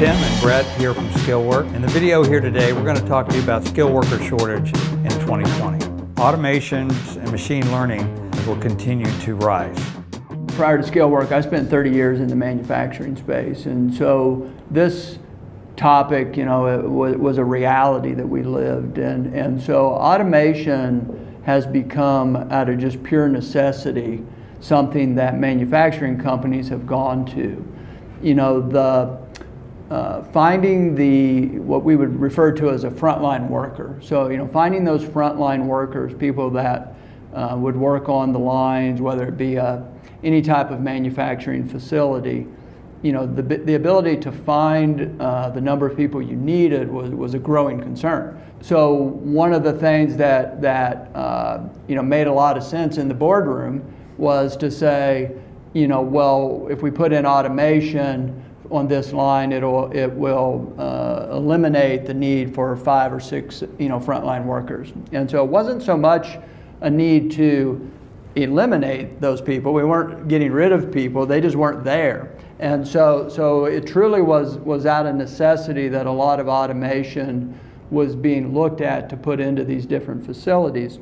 Tim and Brett here from Skillwork. In the video here today, we're going to talk to you about skill worker shortage in 2020. Automations and machine learning will continue to rise. Prior to Skillwork, I spent 30 years in the manufacturing space, and so this topic, you know, was, was a reality that we lived, and and so automation has become, out of just pure necessity, something that manufacturing companies have gone to. You know, the uh, finding the what we would refer to as a frontline worker. So, you know, finding those frontline workers, people that uh, would work on the lines, whether it be a, any type of manufacturing facility, you know, the, the ability to find uh, the number of people you needed was, was a growing concern. So one of the things that, that uh, you know, made a lot of sense in the boardroom was to say, you know, well, if we put in automation on this line, it'll, it will uh, eliminate the need for five or six, you know, frontline workers. And so it wasn't so much a need to eliminate those people. We weren't getting rid of people, they just weren't there. And so, so it truly was, was out of necessity that a lot of automation was being looked at to put into these different facilities.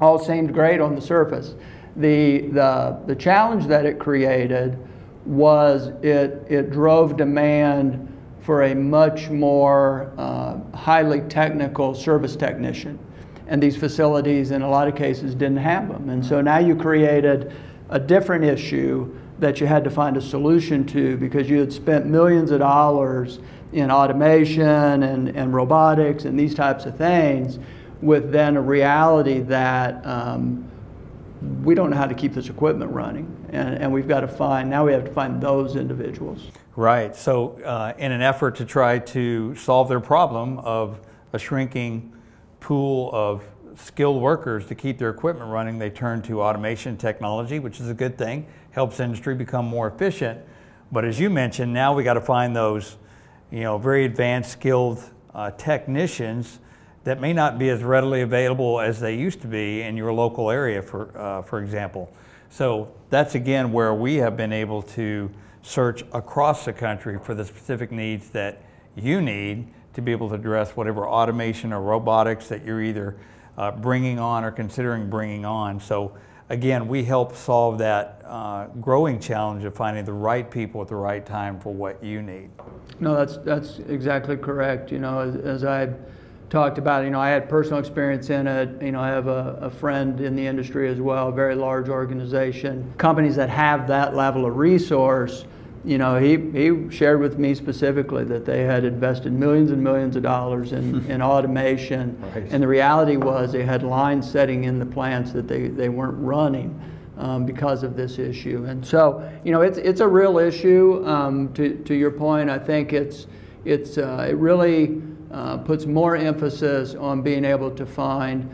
All seemed great on the surface. The, the, the challenge that it created was it, it drove demand for a much more uh, highly technical service technician. And these facilities, in a lot of cases, didn't have them. And so now you created a different issue that you had to find a solution to because you had spent millions of dollars in automation and, and robotics and these types of things, with then a reality that um, we don't know how to keep this equipment running. And, and, we've got to find, now we have to find those individuals. Right. So, uh, in an effort to try to solve their problem of a shrinking pool of skilled workers to keep their equipment running, they turn to automation technology, which is a good thing, helps industry become more efficient. But as you mentioned, now we got to find those, you know, very advanced, skilled uh, technicians that may not be as readily available as they used to be in your local area, for, uh, for example. So that's again where we have been able to search across the country for the specific needs that you need to be able to address whatever automation or robotics that you're either uh, bringing on or considering bringing on. So again, we help solve that uh, growing challenge of finding the right people at the right time for what you need. No, that's that's exactly correct. You know, as, as I talked about, you know, I had personal experience in it. You know, I have a, a friend in the industry as well, a very large organization. Companies that have that level of resource you know, he, he shared with me specifically that they had invested millions and millions of dollars in, in automation. Right. And the reality was they had lines setting in the plants that they, they weren't running um, because of this issue. And so, you know, it's, it's a real issue. Um, to, to your point, I think it's, it's, uh, it really uh, puts more emphasis on being able to find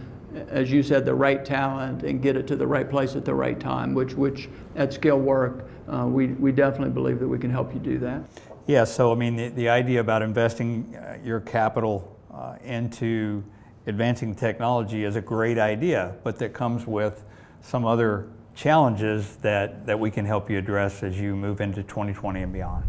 as you said, the right talent and get it to the right place at the right time, which, which at Skillwork, uh, we, we definitely believe that we can help you do that. Yeah, so I mean, the, the idea about investing uh, your capital uh, into advancing technology is a great idea, but that comes with some other challenges that, that we can help you address as you move into 2020 and beyond.